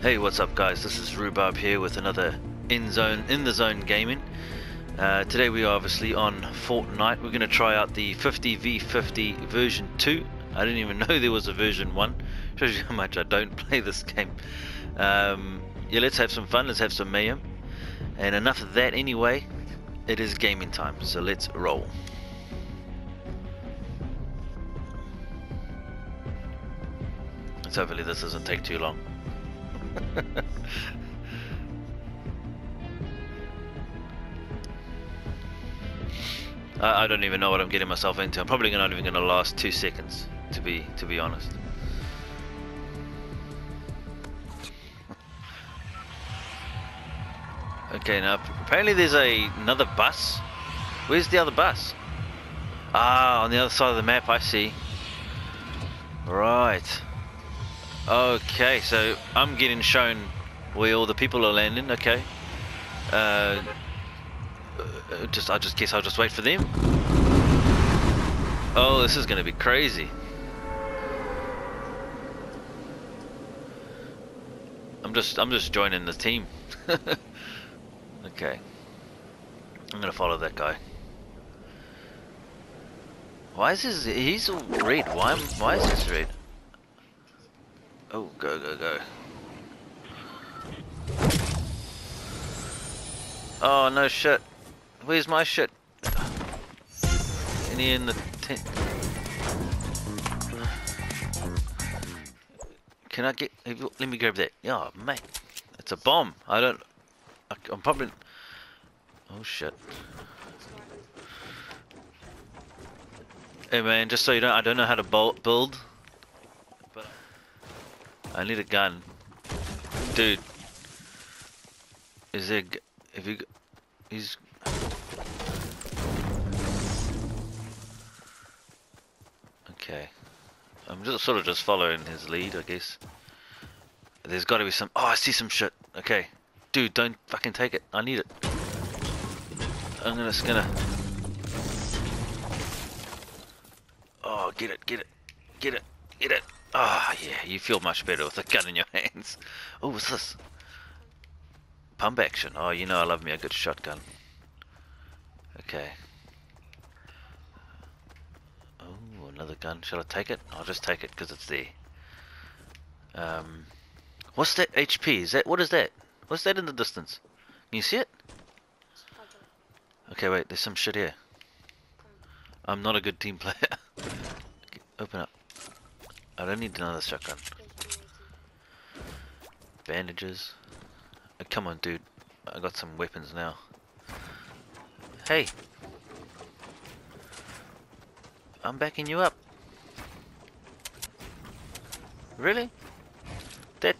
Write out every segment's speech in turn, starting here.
Hey, what's up, guys? This is Rhubarb here with another in zone in the zone gaming. Uh, today we are obviously on Fortnite. We're going to try out the 50v50 version 2. I didn't even know there was a version 1. Shows you how much I don't play this game. Um, yeah, let's have some fun. Let's have some mayhem. And enough of that anyway. It is gaming time, so let's roll. Let's hopefully this doesn't take too long. I, I don't even know what I'm getting myself into. I'm probably not even going to last two seconds, to be to be honest. okay, now apparently there's a another bus. Where's the other bus? Ah, on the other side of the map. I see. Right. Okay, so I'm getting shown where all the people are landing. Okay. Uh, uh, just I just guess I'll just wait for them. Oh, this is going to be crazy. I'm just I'm just joining the team. okay. I'm to follow that guy. Why is his he's red? Why why is this red? Oh, go, go, go. Oh, no shit. Where's my shit? Any in the tent? Can I get... Let me grab that. Oh, mate. It's a bomb. I don't... I, I'm probably... Oh, shit. Hey, man, just so you know, I don't know how to build. I need a gun. Dude. Is there... If you... He's... Okay. I'm just sort of just following his lead, I guess. There's got to be some... Oh, I see some shit. Okay. Dude, don't fucking take it. I need it. I'm gonna... Gonna... Oh, get it, get it. Get it, get it. Ah, oh, yeah, you feel much better with a gun in your hands. Oh, what's this? Pump action. Oh, you know I love me a good shotgun. Okay. Oh, another gun. Shall I take it? I'll just take it because it's there. Um, what's that HP? Is that what is that? What's that in the distance? Can you see it? Okay, wait. There's some shit here. I'm not a good team player. Open up. I don't need another shotgun. Bandages. Oh, come on, dude. I got some weapons now. Hey! I'm backing you up. Really? That...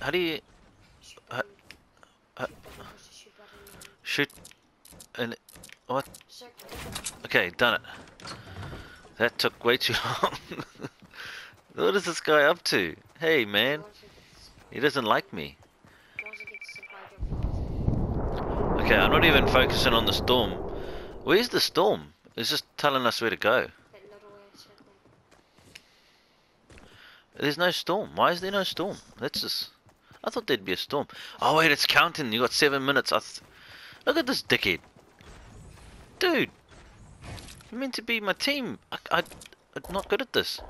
How do you... Uh, uh, shoot... And... What? Okay, done it. That took way too long. What is this guy up to? Hey, man. He doesn't like me. Okay, I'm not even focusing on the storm. Where's the storm? It's just telling us where to go. There's no storm. Why is there no storm? That's just... I thought there'd be a storm. Oh, wait, it's counting. You got seven minutes. Look at this dickhead. Dude. You're meant to be my team. I, I, I'm not good at this.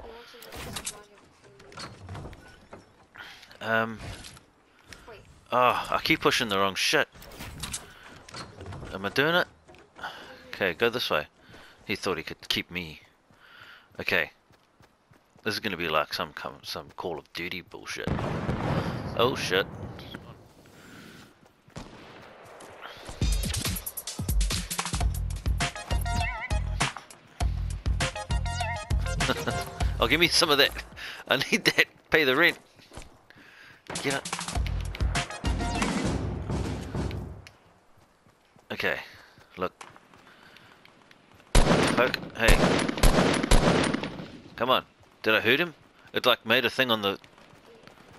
Um. Oh, I keep pushing the wrong shit. Am I doing it? Okay, go this way. He thought he could keep me. Okay. This is gonna be like some some Call of Duty bullshit. Oh shit. oh, give me some of that. I need that. Pay the rent. Get up. Okay, look. Poke. Hey. Come on. Did I hurt him? It like made a thing on the...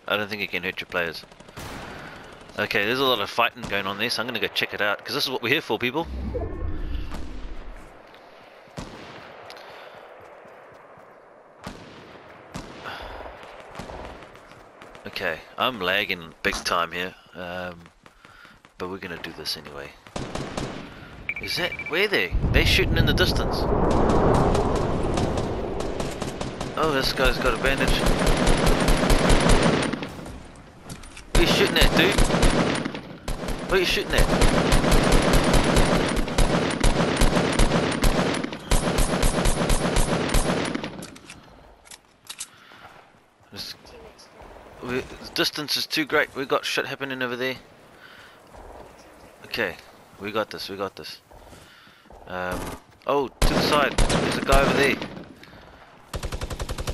I don't think it can hurt your players. Okay, there's a lot of fighting going on there, so I'm going to go check it out. Because this is what we're here for, people. Okay, I'm lagging big time here, um, but we're gonna do this anyway. Is that where they? They're shooting in the distance. Oh, this guy's got a bandage. What are you shooting at, dude? What are you shooting at? Distance is too great. We got shit happening over there. Okay, we got this. We got this. Um, oh, to the side. There's a guy over there.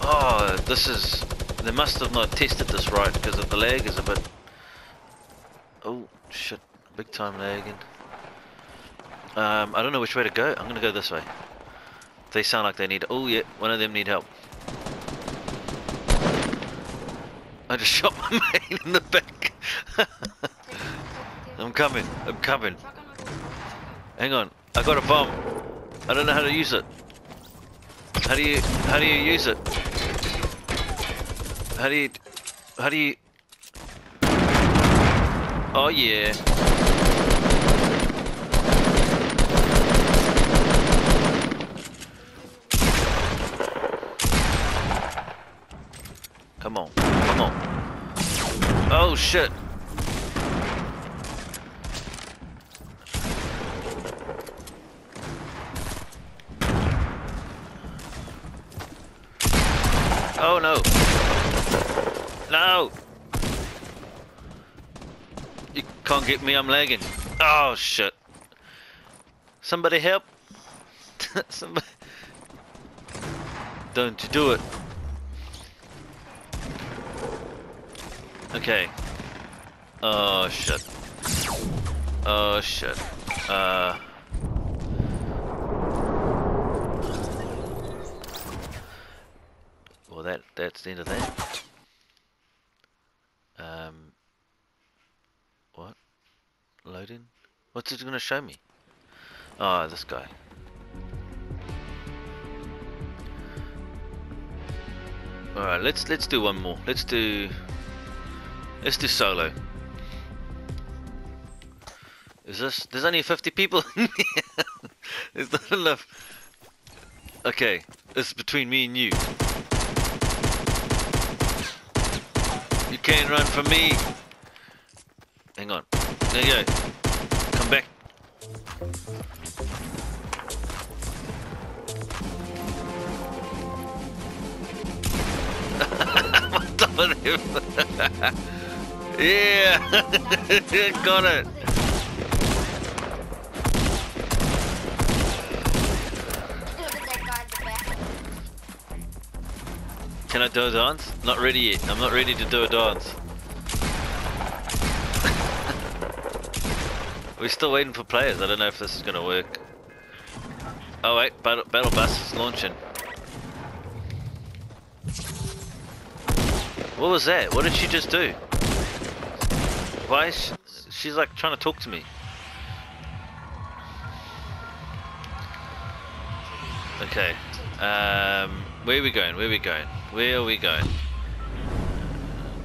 Oh, this is. They must have not tested this right because of the lag is a bit. Oh shit! Big time lagging. Um, I don't know which way to go. I'm gonna go this way. They sound like they need. Oh yeah, one of them need help. I just shot my mate in the back. I'm coming. I'm coming. Shotgun, I go, shotgun. Hang on. I got a bomb. I don't know how to use it. How do you how do you use it? How do you how do you Oh yeah. Come on. Come on. Oh shit. Oh no. No. You can't get me, I'm lagging. Oh shit. Somebody help. Somebody. Don't do it. Okay. Oh shit. Oh shit. Uh. Well, that that's the end of that. Um. What? Loading? What's it gonna show me? Oh, this guy. All right, let's let's do one more. Let's do let's do solo. Is this? There's only 50 people. There's not enough. Okay, it's between me and you. You can't run from me. Hang on. There you go. Come back. Of him. yeah. Got it. Can I do a dance? Not ready yet. I'm not ready to do a dance. We're still waiting for players. I don't know if this is going to work. Oh wait, battle, battle bus is launching. What was that? What did she just do? Why is she, she's like trying to talk to me? Okay. Um, where are we going? Where are we going? Where are we going?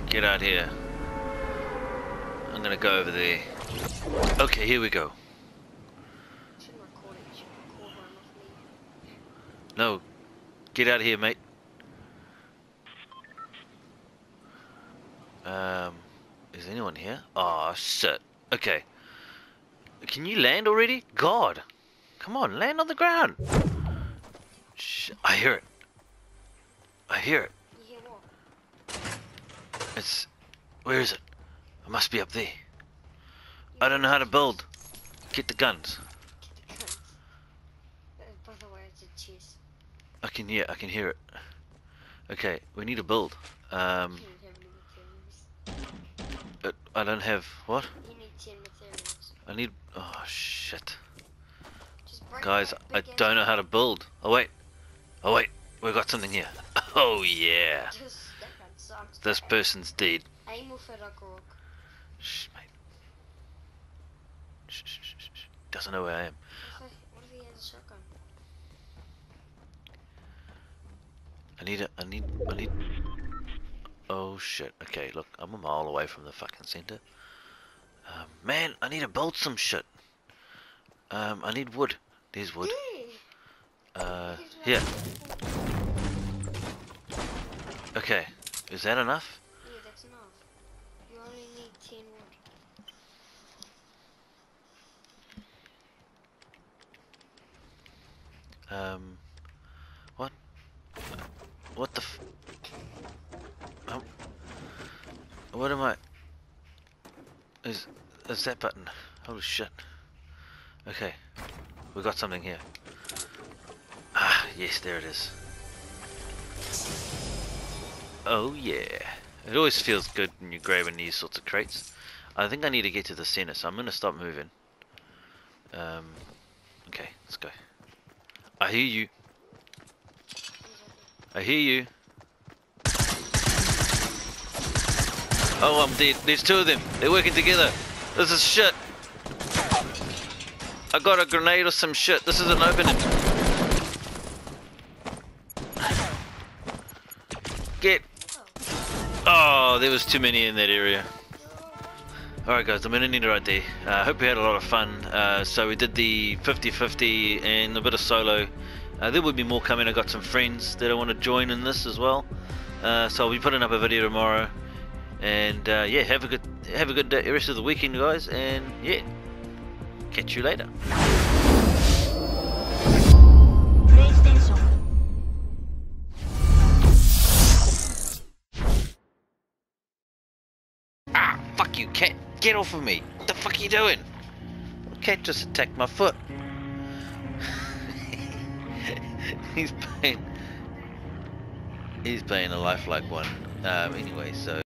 Get out here. I'm gonna go over there. Okay, here we go. No, get out of here, mate. Um, is anyone here? Oh shit. Okay. Can you land already? God, come on, land on the ground. I hear it. I hear it. It's. Where is it? It must be up there. I don't know how to build. Get the guns. I can hear. I can hear it. Okay, we need to build. Um, I don't have what? You need 10 materials. I need. Oh shit, guys! I don't know how to build. Oh wait. Oh wait. We've got something here. Oh yeah. Just, that gun sucks. This person's dead. Aim with a rock. Shh, mate. Shh, shh, shh, shh. Doesn't know where I am. What if he has a shotgun? I need a. I need. I need. Oh shit. Okay, look, I'm a mile away from the fucking center. Um, man, I need to build some shit. Um, I need wood. There's wood. Uh, here. Okay, is that enough? Yeah, that's enough. You only need 10 wood. Um, what? What the What am I? Is, is that button? Holy shit. Okay, we got something here. Ah, yes, there it is. Oh yeah. It always feels good when you're grabbing these sorts of crates. I think I need to get to the center, so I'm gonna stop moving. Um, okay, let's go. I hear you. I hear you. Oh, I'm dead. There's two of them. They're working together. This is shit. I got a grenade or some shit. This is an opening. Get. Oh, there was too many in that area. Alright guys, I'm gonna need it right there. I uh, hope you had a lot of fun. Uh, so we did the 50-50 and a bit of solo. Uh, there will be more coming. I got some friends that I want to join in this as well. Uh, so I'll be putting up a video tomorrow. And uh, yeah, have a good have a good day, rest of the weekend, guys. And yeah, catch you later. Ah, fuck you, cat! Get off of me! What the fuck are you doing? Cat just attacked my foot. he's playing. He's playing a lifelike one. Um, anyway, so